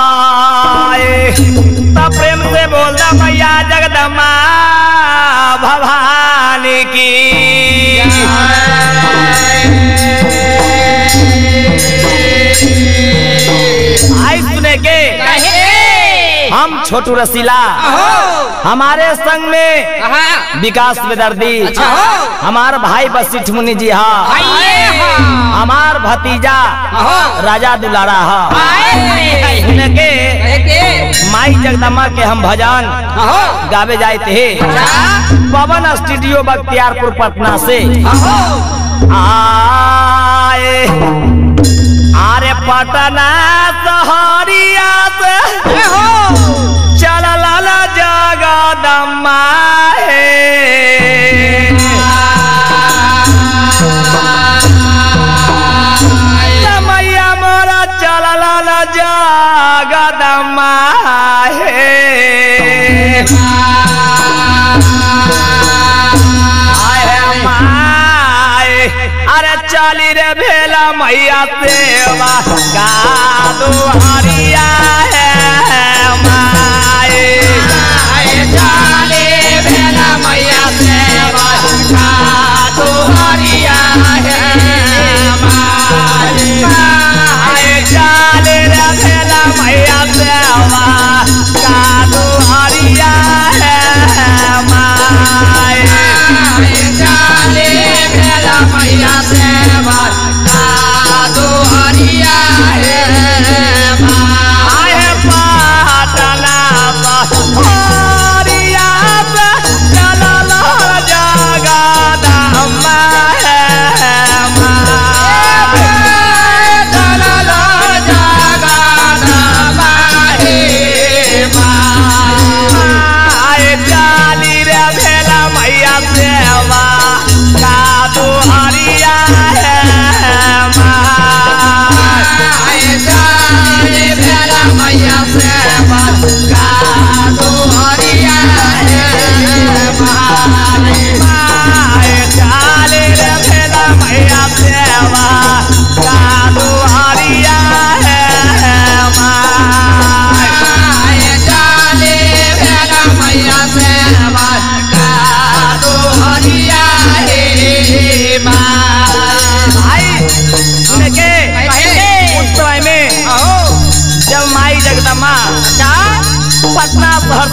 हाय। प्रेम से बोलना मैया जगदम्बा भवानी की। आई सुने के? हम छोटू रसीला हमारे संग में विकास बेदर्दी हमार भाई बसिठ मुनि जी हा। हमार भतीजा राजा दुलारा हा। के माई जगदम्बा के हम भजन गावे जाए थे पवन स्टूडियो बख्तियारपुर पटना से। आए। अरे पटना सहरिया से चलल जगदम्बा मैया भेला मैया सेवा का दुआरिया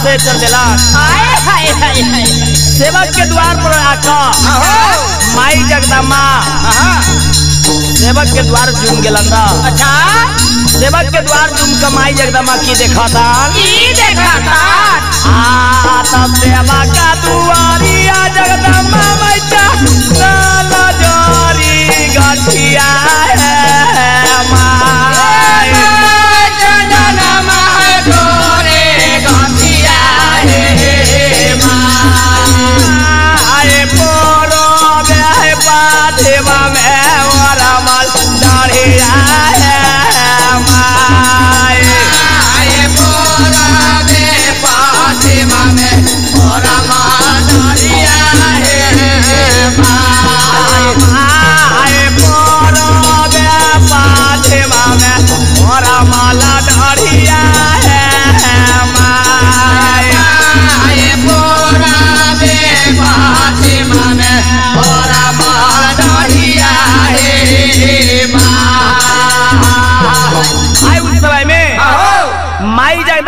से चल दिला सेवक के द्वार पर आकर माई जगदम्मा। सेवक के द्वार जुम गेलन अच्छा। सेवक के द्वार चुन के माई जगदम्मा की देखा था? आ तब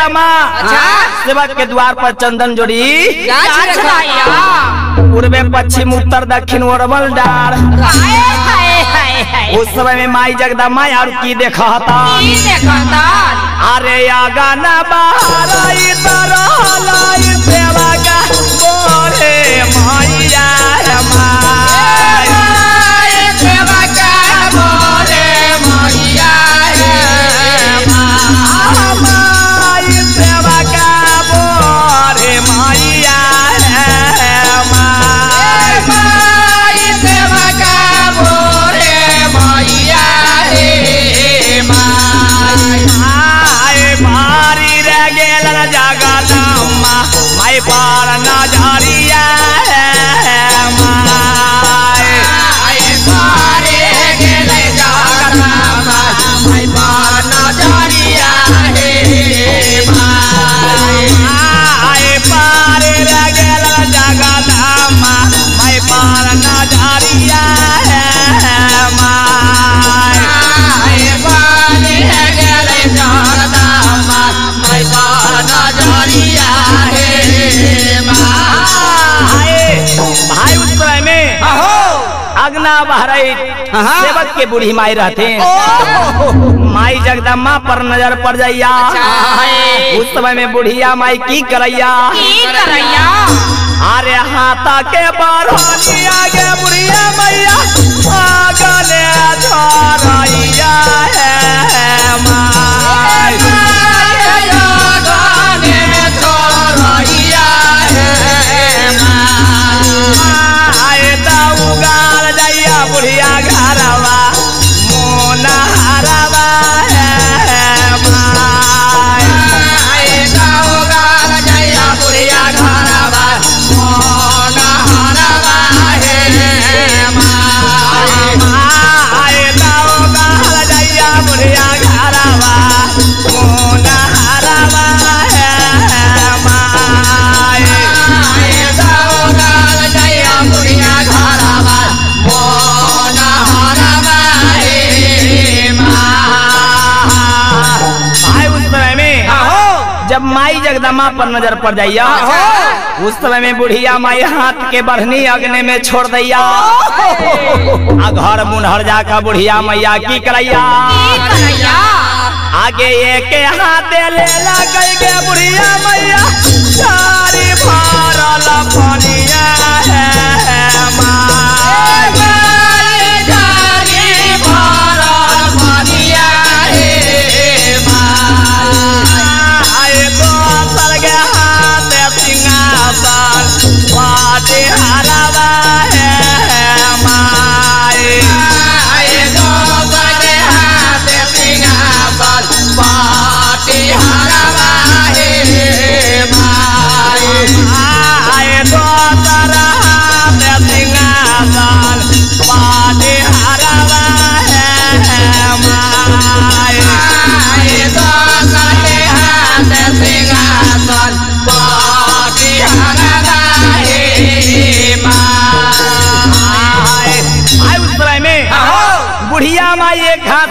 माई जगदम्बा सेवक के द्वार पर चंदन जोड़ी। पूर्वे पश्चिम उत्तर दक्षिण ओरमल डार। उस समय में माई जगदम्बा और की देखा था अरे आगा न सेवा का बोले मैया माई साइड हाँ। सेवक के बूढ़ी माई रहते हैं। माई जगदम्मा पर नज़र पड़ जाइया। उस समय में बुढ़िया माई की करैया। करैया? अरे हाथा के आगे बुढ़िया मैया जगदम्मा पर नज़र पड़ जाइया। उस समय में बुढ़िया माई हाथ के बढ़नी अग्नि में छोड़ दैया। घर मुनहर जाकर बुढ़िया मैया की करैया। आगे एक हाथ ले गई के बुढ़िया मैया। चारी भरल पनिया है माई।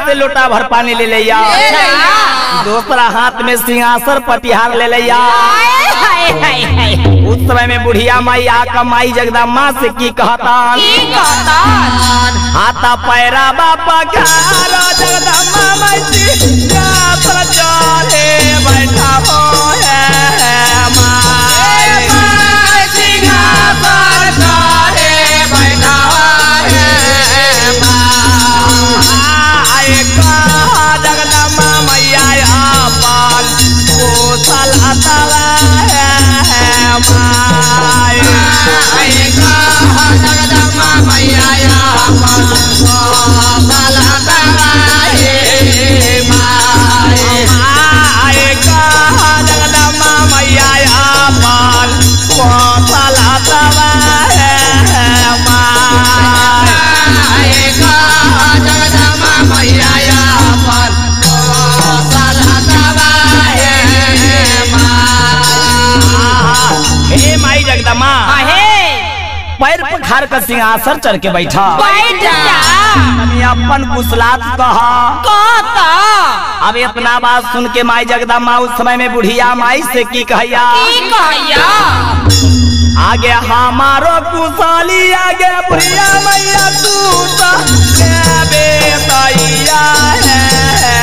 से लोटा भर पानी ले लिया। दूसरा हाथ में सिंहासन पटिहार ले लिया। उस समय में बुढ़िया माई आका माई जगदम्मा से की कहता हाथा पैरा बापा खारा जगदम्मा माई जी बैठा हो है। कोसल हतवा पखार कर सिंहासन चढ़ के बैठा। अपन कुशलात कहा। अब इतना बात सुन के माई जगदम्मा उस समय में बुढ़िया माई से की कहैया? आगे हमारो कुशाली आगे बुढ़िया मैया तू तो। के है?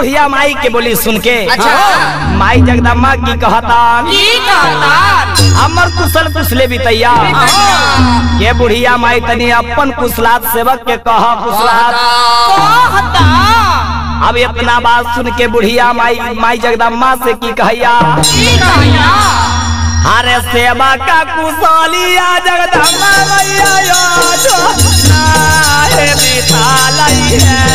बुढ़िया माई के बोली सुन के अच्छा। माई जगदम्मा की कहता अमर कुशल कुशले भी तैयार ये बुढ़िया माई तनी अपन कुशलात सेवक के कह कुशलात। अब इतना बात सुन के बुढ़िया माई माई जगदम्मा से की कहैया? हरे सेवा का कुशलिया जगदम्बा मैया जो नाहे बितालई है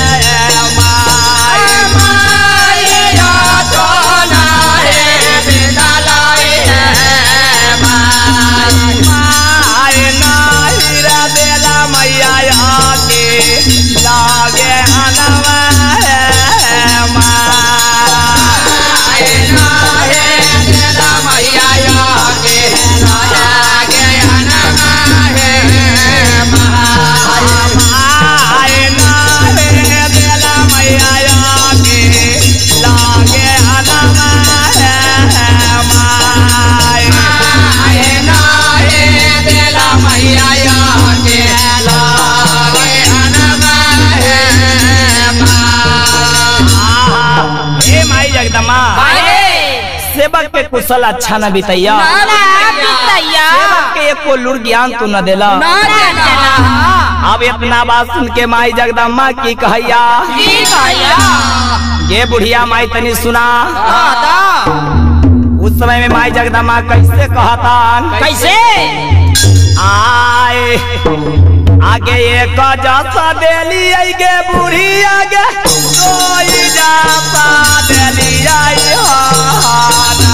कुशल अच्छा न बीतैया एको लुर ज्ञान तू न देला। अब इतना बात सुन के माई जगदम्मा की कहैया। ये बुढ़िया माई तनी सुना। उस समय में माई जगदम्मा कैसे कहता कैसे? आए। आगे एक जाता देली आगे बूढ़ी आगे कोई जाता देली आई आगे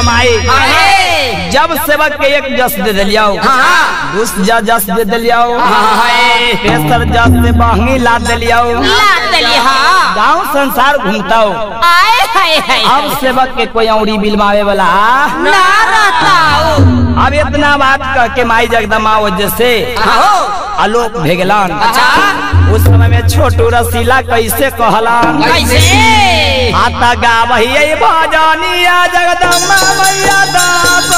हे बुढ़िया माई जब सेवक के एक जस दे दिलियो दूस जा जस दे दिलियो तेसर जस से बहंगी ला दिलियो गाँव संसार घूमता हो अब सेवक के कोई औरी बिलमावे वाला ना रहता अब इतना बात कह के माई जगदम्बा वजह से आलोक भेगलन। उस समय में छोटू रसीला कैसे कहलन? आता गावही भजनिया जगदम्बा मैया दास